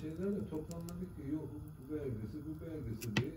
şeylerle toplamladık ki yok bu belgesi bu belgesi diye.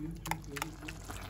Espírito de Deus.